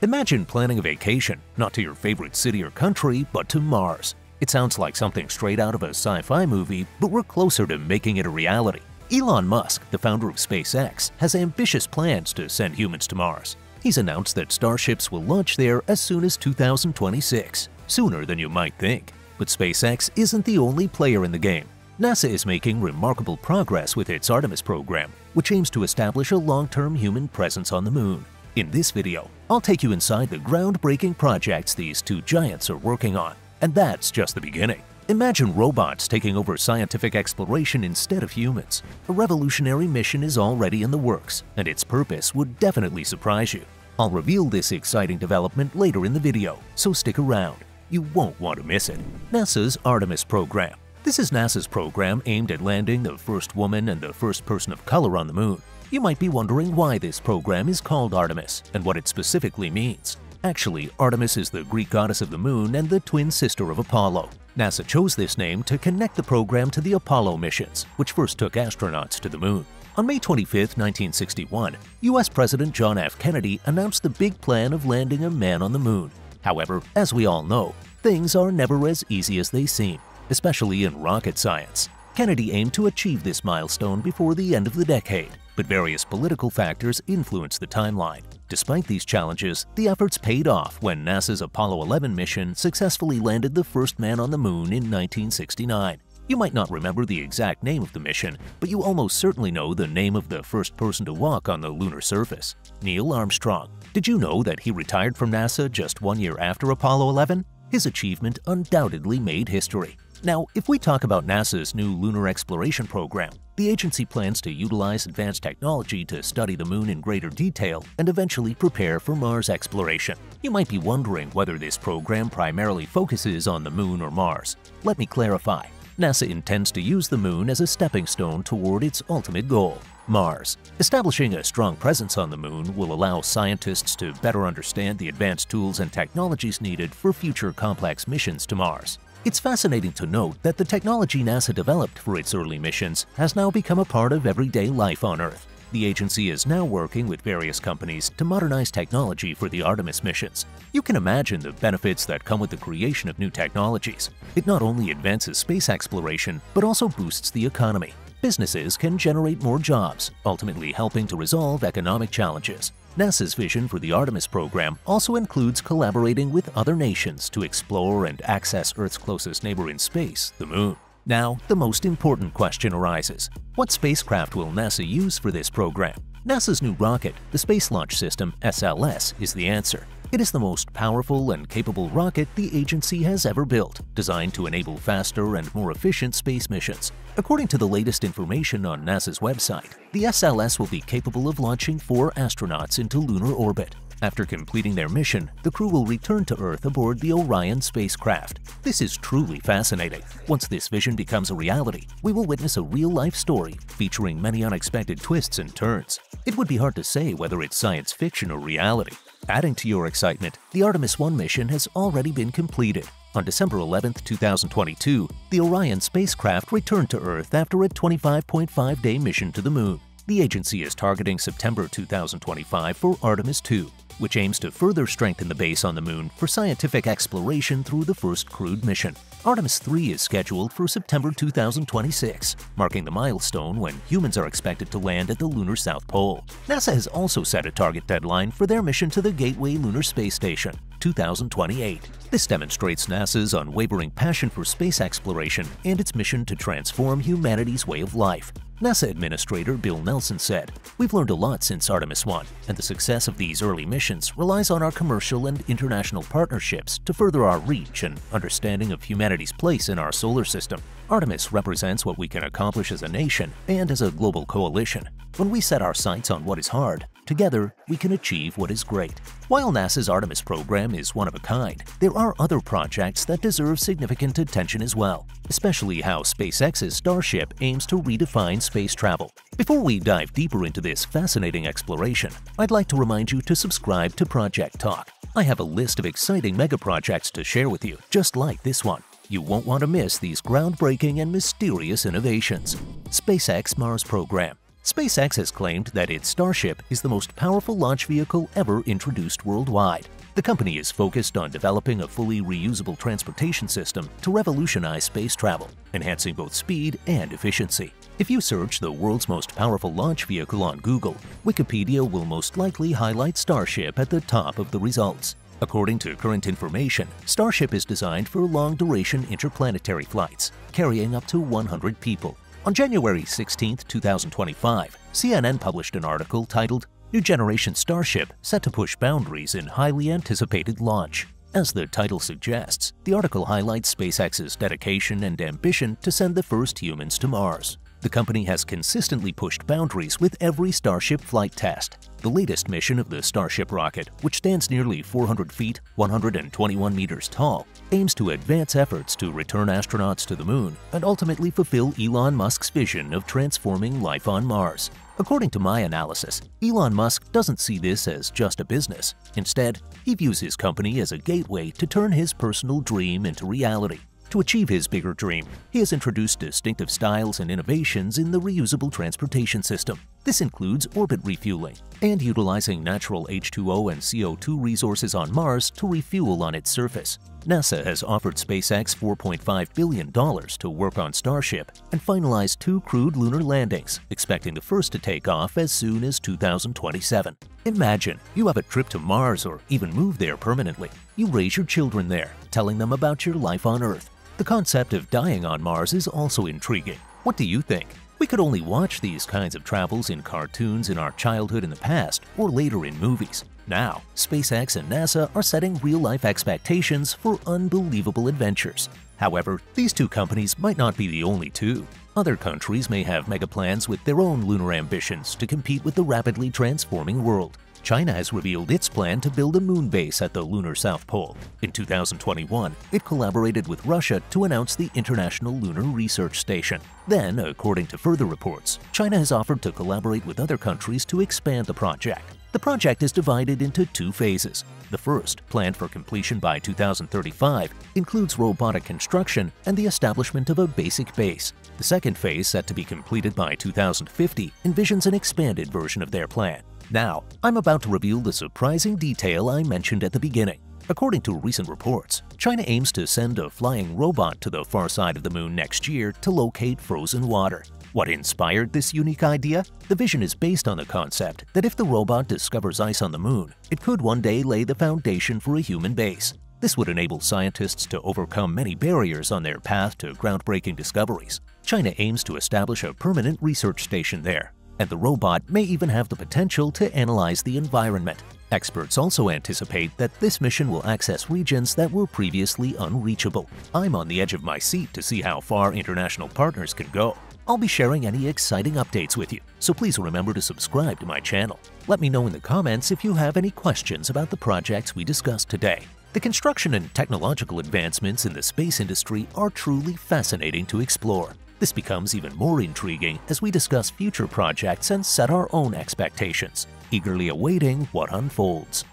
Imagine planning a vacation, not to your favorite city or country, but to Mars. It sounds like something straight out of a sci-fi movie, but we're closer to making it a reality. Elon Musk, the founder of SpaceX, has ambitious plans to send humans to Mars. He's announced that starships will launch there as soon as 2026, sooner than you might think. But SpaceX isn't the only player in the game. NASA is making remarkable progress with its Artemis program, which aims to establish a long-term human presence on the moon. In this video, I'll take you inside the groundbreaking projects these two giants are working on. And that's just the beginning. Imagine robots taking over scientific exploration instead of humans. A revolutionary mission is already in the works, and its purpose would definitely surprise you. I'll reveal this exciting development later in the video, so stick around. You won't want to miss it. NASA's Artemis program. This is NASA's program aimed at landing the first woman and the first person of color on the moon. You might be wondering why this program is called Artemis and what it specifically means. Actually, Artemis is the Greek goddess of the moon and the twin sister of Apollo. NASA chose this name to connect the program to the Apollo missions, which first took astronauts to the moon. On May 25, 1961, U.S. President John F. Kennedy announced the big plan of landing a man on the moon. However, as we all know, things are never as easy as they seem, especially in rocket science. Kennedy aimed to achieve this milestone before the end of the decade, but various political factors influenced the timeline. Despite these challenges, the efforts paid off when NASA's Apollo 11 mission successfully landed the first man on the moon in 1969. You might not remember the exact name of the mission, but you almost certainly know the name of the first person to walk on the lunar surface, Neil Armstrong. Did you know that he retired from NASA just one year after Apollo 11? His achievement undoubtedly made history. Now, if we talk about NASA's new lunar exploration program, the agency plans to utilize advanced technology to study the moon in greater detail and eventually prepare for Mars exploration. You might be wondering whether this program primarily focuses on the moon or Mars. Let me clarify. NASA intends to use the moon as a stepping stone toward its ultimate goal, Mars. Establishing a strong presence on the moon will allow scientists to better understand the advanced tools and technologies needed for future complex missions to Mars. It's fascinating to note that the technology NASA developed for its early missions has now become a part of everyday life on Earth. The agency is now working with various companies to modernize technology for the Artemis missions. You can imagine the benefits that come with the creation of new technologies. It not only advances space exploration, but also boosts the economy. Businesses can generate more jobs, ultimately helping to resolve economic challenges. NASA's vision for the Artemis program also includes collaborating with other nations to explore and access Earth's closest neighbor in space, the Moon. Now, the most important question arises. What spacecraft will NASA use for this program? NASA's new rocket, the Space Launch System SLS, is the answer. It is the most powerful and capable rocket the agency has ever built, designed to enable faster and more efficient space missions. According to the latest information on NASA's website, the SLS will be capable of launching four astronauts into lunar orbit. After completing their mission, the crew will return to Earth aboard the Orion spacecraft. This is truly fascinating. Once this vision becomes a reality, we will witness a real-life story featuring many unexpected twists and turns. It would be hard to say whether it's science fiction or reality. Adding to your excitement, the Artemis 1 mission has already been completed. On December 11, 2022, the Orion spacecraft returned to Earth after a 25.5-day mission to the Moon. The agency is targeting September 2025 for Artemis 2, which aims to further strengthen the base on the Moon for scientific exploration through the first crewed mission. Artemis 3 is scheduled for September 2026, marking the milestone when humans are expected to land at the lunar South Pole. NASA has also set a target deadline for their mission to the Gateway Lunar Space Station, 2028. This demonstrates NASA's unwavering passion for space exploration and its mission to transform humanity's way of life. NASA Administrator Bill Nelson said, We've learned a lot since Artemis 1, and the success of these early missions relies on our commercial and international partnerships to further our reach and understanding of humanity's place in our solar system. Artemis represents what we can accomplish as a nation and as a global coalition. When we set our sights on what is hard, together we can achieve what is great. While NASA's Artemis program is one of a kind, there are other projects that deserve significant attention as well, especially how SpaceX's Starship aims to redefine space travel. Before we dive deeper into this fascinating exploration, I'd like to remind you to subscribe to ProjecTalk. I have a list of exciting mega projects to share with you, just like this one. You won't want to miss these groundbreaking and mysterious innovations. SpaceX Mars Program SpaceX has claimed that its Starship is the most powerful launch vehicle ever introduced worldwide. The company is focused on developing a fully reusable transportation system to revolutionize space travel, enhancing both speed and efficiency. If you search the world's most powerful launch vehicle on Google, Wikipedia will most likely highlight Starship at the top of the results. According to current information, Starship is designed for long-duration interplanetary flights, carrying up to 100 people. On January 16, 2025, CNN published an article titled New Generation Starship Set to Push Boundaries in Highly Anticipated Launch. As the title suggests, the article highlights SpaceX's dedication and ambition to send the first humans to Mars. The company has consistently pushed boundaries with every Starship flight test. The latest mission of the Starship rocket, which stands nearly 400 feet 121 meters tall, aims to advance efforts to return astronauts to the Moon and ultimately fulfill Elon Musk's vision of transforming life on Mars. According to my analysis, Elon Musk doesn't see this as just a business. Instead, he views his company as a gateway to turn his personal dream into reality. To achieve his bigger dream, he has introduced distinctive styles and innovations in the reusable transportation system. This includes orbit refueling and utilizing natural H2O and CO2 resources on Mars to refuel on its surface. NASA has offered SpaceX $4.5 billion to work on Starship and finalize two crewed lunar landings, expecting the first to take off as soon as 2027. Imagine you have a trip to Mars or even move there permanently. You raise your children there, telling them about your life on Earth. The concept of dying on Mars is also intriguing. What do you think? We could only watch these kinds of travels in cartoons in our childhood in the past or later in movies. Now, SpaceX and NASA are setting real-life expectations for unbelievable adventures. However, these two companies might not be the only two. Other countries may have mega plans with their own lunar ambitions to compete with the rapidly transforming world. China has revealed its plan to build a moon base at the lunar South Pole. In 2021, it collaborated with Russia to announce the International Lunar Research Station. Then, according to further reports, China has offered to collaborate with other countries to expand the project. The project is divided into two phases. The first, planned for completion by 2035, includes robotic construction and the establishment of a basic base. The second phase, set to be completed by 2050, envisions an expanded version of their plan. Now, I'm about to reveal the surprising detail I mentioned at the beginning. According to recent reports, China aims to send a flying robot to the far side of the moon next year to locate frozen water. What inspired this unique idea? The vision is based on the concept that if the robot discovers ice on the moon, it could one day lay the foundation for a human base. This would enable scientists to overcome many barriers on their path to groundbreaking discoveries. China aims to establish a permanent research station there, and the robot may even have the potential to analyze the environment. Experts also anticipate that this mission will access regions that were previously unreachable. I'm on the edge of my seat to see how far international partners can go. I'll be sharing any exciting updates with you, so please remember to subscribe to my channel. Let me know in the comments if you have any questions about the projects we discussed today. The construction and technological advancements in the space industry are truly fascinating to explore. This becomes even more intriguing as we discuss future projects and set our own expectations, eagerly awaiting what unfolds.